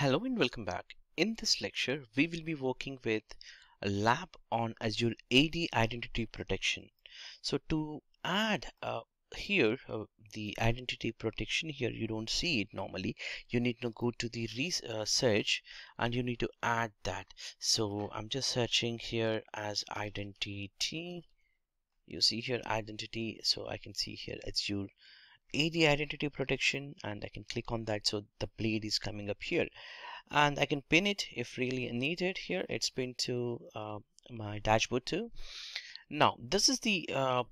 Hello and welcome back. In this lecture, we will be working with a lab on Azure AD Identity Protection. So to add uh, here uh, the identity protection here you don't see it normally you need to go to the research uh, and you need to add that so I'm just searching here as identity you see here identity so I can see here Azure AD identity protection and I can click on that so the blade is coming up here. And I can pin it if really needed here. It's pinned to uh, my dashboard too. Now this is the uh,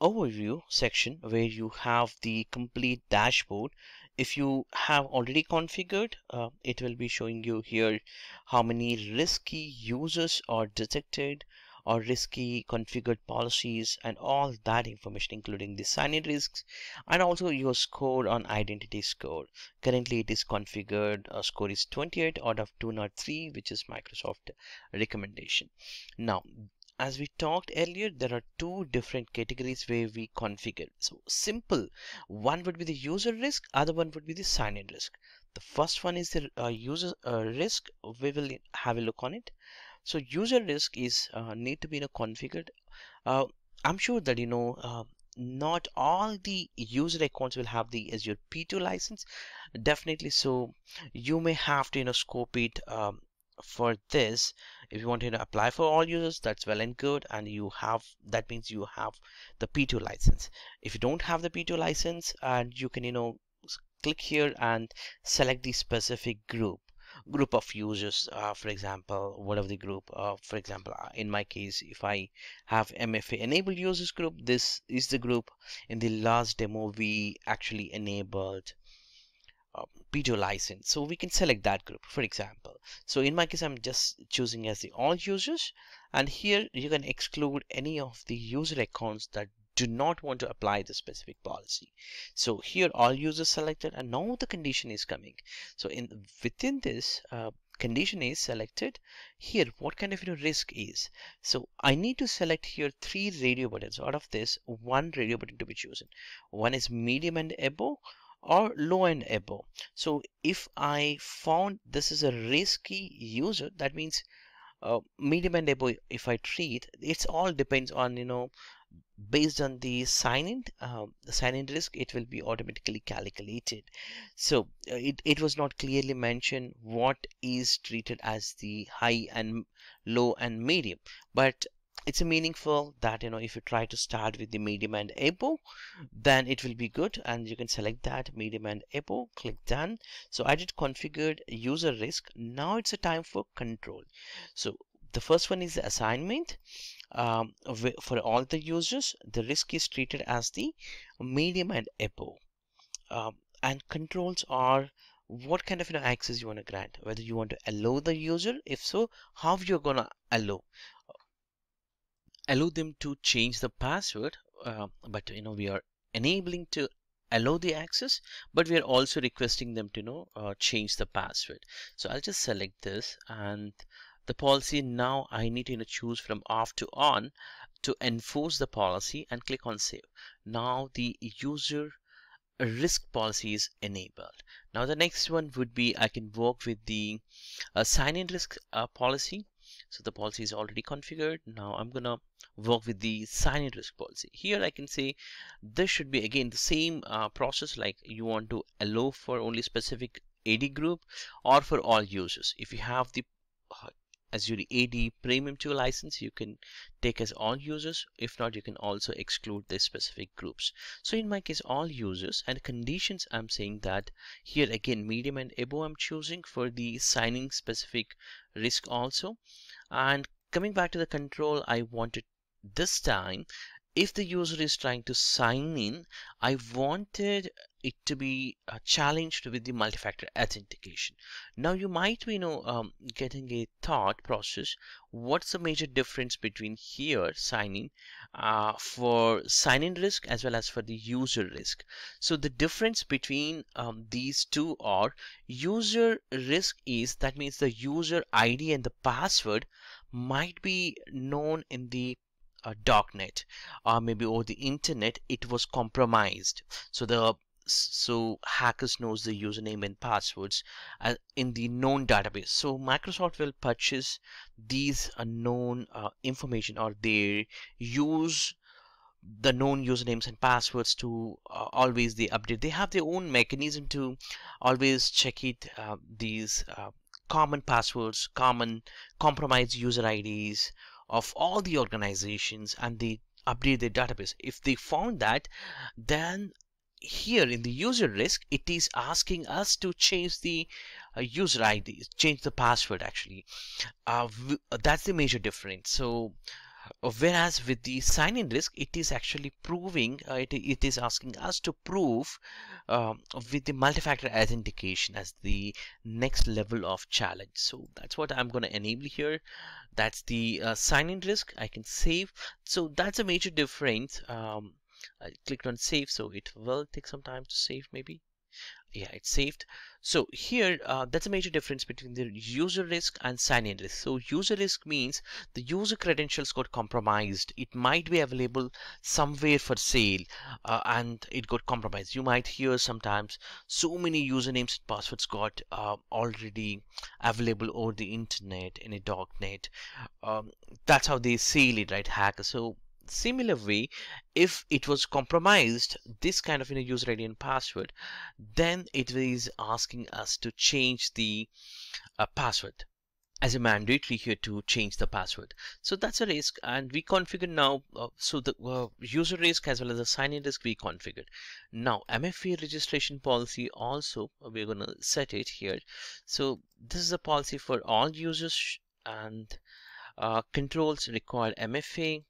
overview section where you have the complete dashboard. If you have already configured uh, it will be showing you here how many risky users are detected or risky configured policies and all that information including the sign-in risks and also your score on identity score. Currently it is configured uh, score is 28 out of 203 which is Microsoft recommendation. Now as we talked earlier there are two different categories where we configure. So simple. One would be the user risk other one would be the sign-in risk. The first one is the uh, user uh, risk. We will have a look on it so user risk is uh, need to be you know, configured. Uh, I'm sure that you know uh, not all the user accounts will have the Azure P2 license. Definitely so you may have to you know scope it um, for this. If you want to apply for all users that's well and good and you have that means you have the p2 license. If you don't have the p2 license and you can you know click here and select the specific group group of users uh, for example whatever the group uh, for example uh, in my case if I have MFA enabled users group this is the group in the last demo we actually enabled uh, P2 license. So we can select that group for example. So in my case I'm just choosing as the all users and here you can exclude any of the user accounts that do not want to apply the specific policy. So here all users selected and now the condition is coming. So in within this uh, condition is selected. Here what kind of you know, risk is? So I need to select here three radio buttons. Out of this one radio button to be chosen. One is medium and above or low and above. So if I found this is a risky user that means uh, medium and above if I treat it's all depends on you know based on the sign-in uh, sign-in risk it will be automatically calculated. So uh, it, it was not clearly mentioned what is treated as the high and low and medium. But it's meaningful that you know if you try to start with the medium and above then it will be good. And you can select that medium and above click done. So I did configured user risk. Now it's a time for control. So the first one is the assignment um, for all the users the risk is treated as the medium and above. Um, and controls are what kind of you know, access you want to grant whether you want to allow the user if so how you're gonna allow. Allow them to change the password uh, but you know we are enabling to allow the access but we are also requesting them to you know uh, change the password. So I'll just select this and the policy now I need to choose from off to on to enforce the policy and click on save. Now the user risk policy is enabled. Now the next one would be I can work with the uh, sign-in risk uh, policy. So the policy is already configured. Now I'm gonna work with the sign-in risk policy. Here I can say this should be again the same uh, process like you want to allow for only specific AD group or for all users. If you have the Azure AD Premium 2 license, you can take as all users. If not, you can also exclude the specific groups. So in my case, all users and conditions, I'm saying that here again, medium and above, I'm choosing for the signing specific risk also. And coming back to the control, I wanted this time if the user is trying to sign in, I wanted it to be uh, challenged with the multi-factor authentication. Now you might be you know um, getting a thought process. What's the major difference between here signing uh, for sign-in risk as well as for the user risk? So the difference between um, these two are user risk is that means the user ID and the password might be known in the uh, darknet or maybe over the internet it was compromised. So the so hackers knows the username and passwords uh, in the known database. So microsoft will purchase these unknown uh, information or they use the known usernames and passwords to uh, always they update. They have their own mechanism to always check it uh, these common passwords common compromised user ids of all the organizations and they update their database. If they found that then here in the user risk it is asking us to change the uh, user id change the password actually. Uh, that's the major difference. So whereas with the sign-in risk it is actually proving uh, it, it is asking us to prove um, with the multi-factor authentication as the next level of challenge. So that's what I'm going to enable here. That's the uh, sign-in risk. I can save. So that's a major difference. Um, I clicked on save so it will take some time to save maybe yeah it's saved. So here uh, that's a major difference between the user risk and sign-in risk. So user risk means the user credentials got compromised. It might be available somewhere for sale uh, and it got compromised. You might hear sometimes so many usernames and passwords got uh, already available over the internet in a darknet um, that's how they sell it right hacker so similar way if it was compromised this kind of you know, user id and password then it is asking us to change the uh, password. As a mandatory here to change the password. So that's a risk and we configure now uh, so the uh, user risk as well as the sign-in risk we configured. Now mfa registration policy also we're going to set it here. So this is a policy for all users and uh, controls require mfa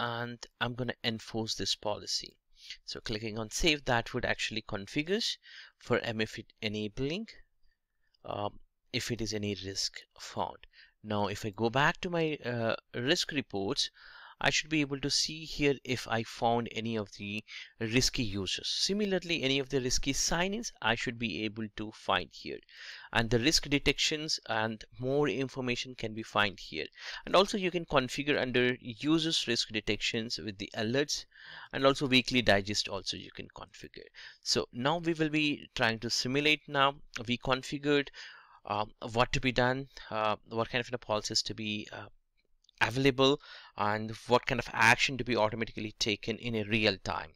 and I'm going to enforce this policy. So clicking on save that would actually configures for MFA enabling um, if it is any risk found. Now if I go back to my uh, risk reports I should be able to see here if I found any of the risky users. Similarly, any of the risky sign-ins I should be able to find here. And the risk detections and more information can be found here. And also you can configure under users risk detections with the alerts and also weekly digest also you can configure. So now we will be trying to simulate now. We configured um, what to be done, uh, what kind of policies to be uh, available and what kind of action to be automatically taken in a real time.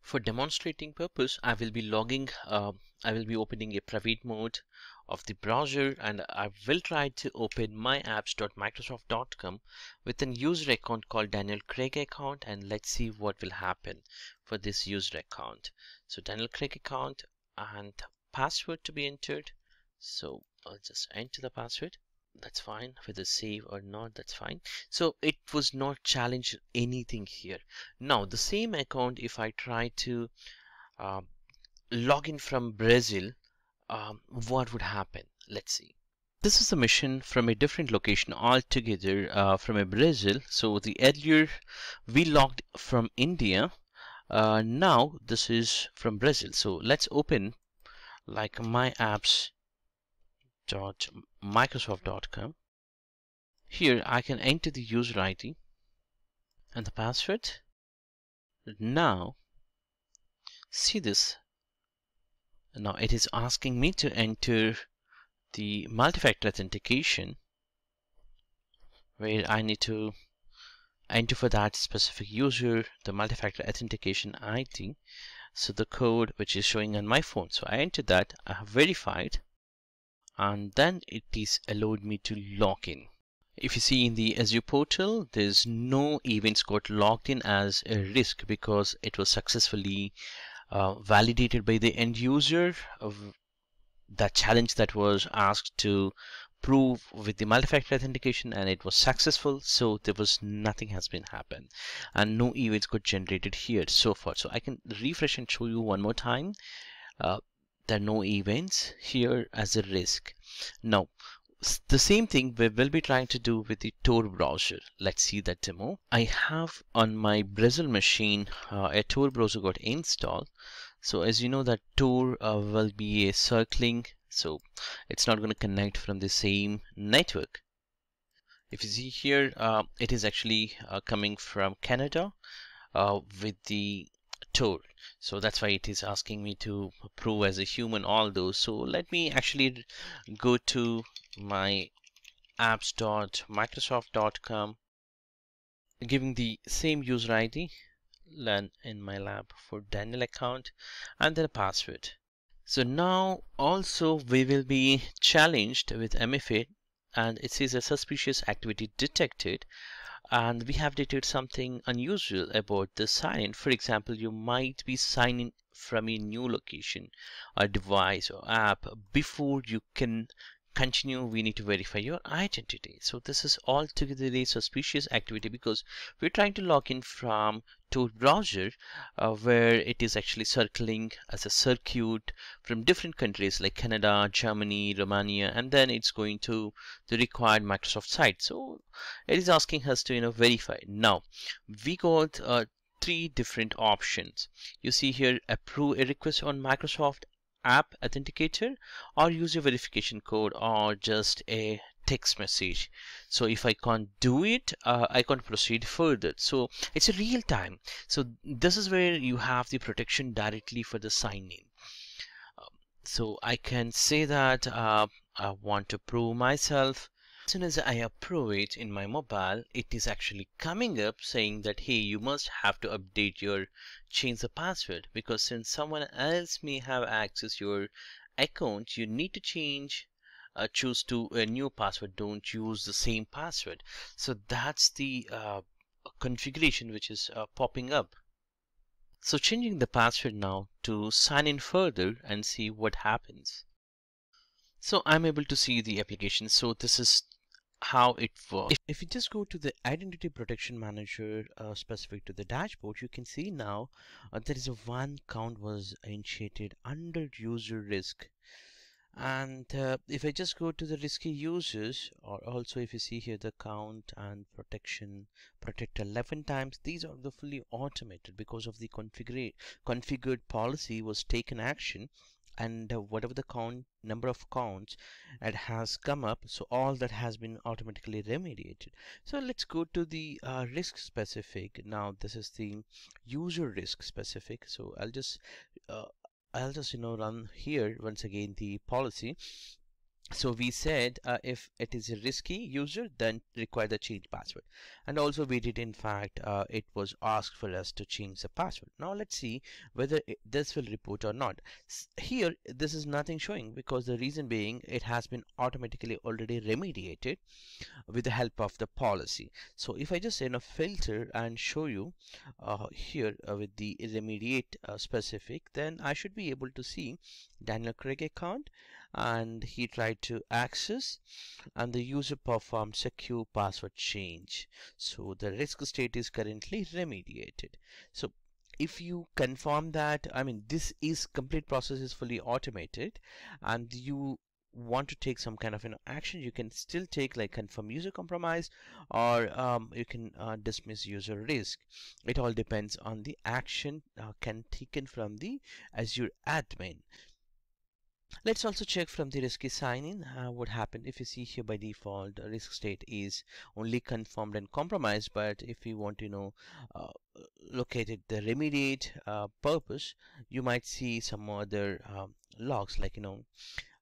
For demonstrating purpose, I will be logging, uh, I will be opening a private mode of the browser and I will try to open myapps.microsoft.com with an user account called Daniel Craig account and let's see what will happen for this user account. So Daniel Craig account and password to be entered. So I'll just enter the password that's fine whether save or not that's fine. So it was not challenged anything here. Now the same account if I try to uh, log in from Brazil um, what would happen? Let's see. This is a mission from a different location altogether uh, from a Brazil. So the earlier we logged from India uh, now this is from Brazil. So let's open like my apps microsoft.com here I can enter the user ID and the password. Now see this. Now it is asking me to enter the multi-factor authentication where I need to enter for that specific user the multi-factor authentication ID so the code which is showing on my phone. So I entered that. I have verified and then it is allowed me to log in. If you see in the Azure portal, there's no events got logged in as a risk because it was successfully uh, validated by the end user of that challenge that was asked to prove with the multi-factor authentication and it was successful so there was nothing has been happened. And no events got generated here so far. So I can refresh and show you one more time. Uh, there are no events here as a risk now the same thing we will be trying to do with the Tor browser. Let's see that demo. I have on my Brazil machine uh, a Tor browser got installed. So as you know that Tor uh, will be a circling, so it's not going to connect from the same network. If you see here, uh, it is actually uh, coming from Canada uh, with the Tor. So that's why it is asking me to prove as a human all those so let me actually go to my apps.microsoft.com giving the same user ID learn in my lab for Daniel account and then a password. So now also we will be challenged with MFA and it says a suspicious activity detected and we have detected something unusual about the sign-in. For example, you might be signing from a new location, a device or app before you can continue we need to verify your identity. So this is altogether a suspicious activity because we're trying to log in from Tor browser uh, where it is actually circling as a circuit from different countries like Canada, Germany, Romania and then it's going to the required Microsoft site. So it is asking us to you know verify. Now we got uh, three different options. You see here approve a request on Microsoft app authenticator or use user verification code or just a text message. So if I can't do it uh, I can't proceed further. So it's a real time. So this is where you have the protection directly for the signing um, so I can say that uh, I want to prove myself as soon as I approve it in my mobile, it is actually coming up saying that, hey, you must have to update your change the password because since someone else may have access your account, you need to change uh, choose to a new password. Don't use the same password. So that's the uh, configuration which is uh, popping up. So changing the password now to sign in further and see what happens. So I'm able to see the application. So this is how it works. If, you just go to the identity protection manager uh, specific to the dashboard, you can see now uh, there is a one count was initiated under user risk. And uh, if I just go to the risky users, or also if you see here the count and protection protect 11 times, these are the fully automated because of the configured configured policy was taken action and whatever the count number of counts it has come up so all that has been automatically remediated. So let's go to the uh, risk specific. Now this is the user risk specific. So I'll just uh, I'll just you know run here once again the policy so we said uh, if it is a risky user then require the change password. And also we did in fact uh, it was asked for us to change the password. Now let's see whether it, this will report or not. S here this is nothing showing because the reason being it has been automatically already remediated with the help of the policy. So if I just you know filter and show you uh, here uh, with the remediate uh, specific then I should be able to see Daniel Craig account and he tried to access and the user performed secure password change. So the risk state is currently remediated. So if you confirm that I mean this is complete process is fully automated and you want to take some kind of an action you can still take like confirm user compromise or um, you can uh, dismiss user risk. It all depends on the action uh, can taken from the Azure admin Let's also check from the risky sign-in uh, what happened. If you see here by default risk state is only confirmed and compromised but if you want to know uh, located the remediate uh, purpose you might see some other um, logs like you know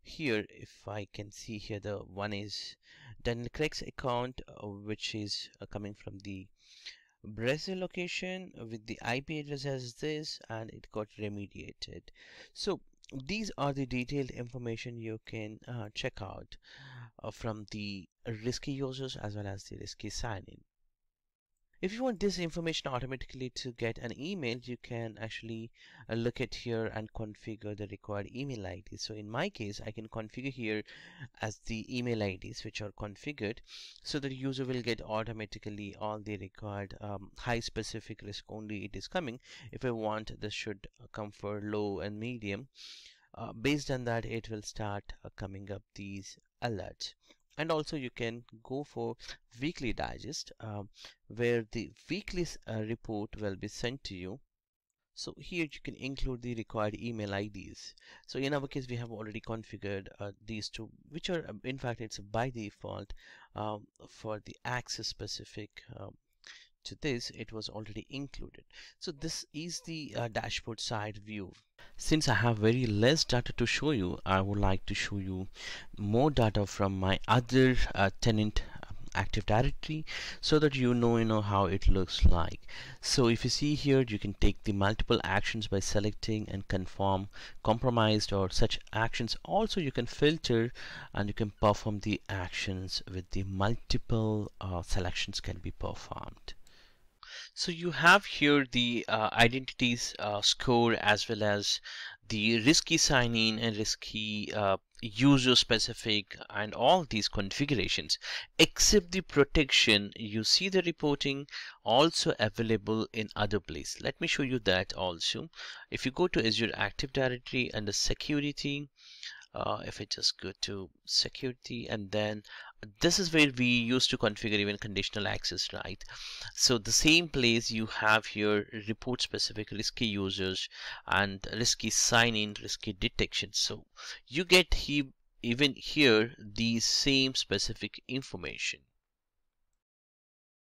here if I can see here the one is Daniel Craig's account uh, which is uh, coming from the Brazil location with the IP address as this and it got remediated. So these are the detailed information you can uh, check out uh, from the risky users as well as the risky sign-in. If you want this information automatically to get an email, you can actually uh, look at here and configure the required email ID. So in my case, I can configure here as the email IDs which are configured so that the user will get automatically all the required um, high specific risk only it is coming. If I want, this should come for low and medium. Uh, based on that, it will start uh, coming up these alerts and also you can go for weekly digest um, where the weekly uh, report will be sent to you. So here you can include the required email IDs so in our case we have already configured uh, these two which are um, in fact it's by default um, for the access specific to this it was already included. So this is the uh, dashboard side view. Since I have very less data to show you I would like to show you more data from my other uh, tenant active directory so that you know you know how it looks like. So if you see here you can take the multiple actions by selecting and confirm compromised or such actions. Also you can filter and you can perform the actions with the multiple uh, selections can be performed so you have here the uh, identities uh, score as well as the risky sign-in and risky uh, user specific and all these configurations except the protection. You see the reporting also available in other place. Let me show you that also. If you go to Azure Active Directory under security uh, if I just go to security. And then this is where we used to configure even conditional access right? So the same place you have here report specific risky users and risky sign in risky detection. So you get he even here the same specific information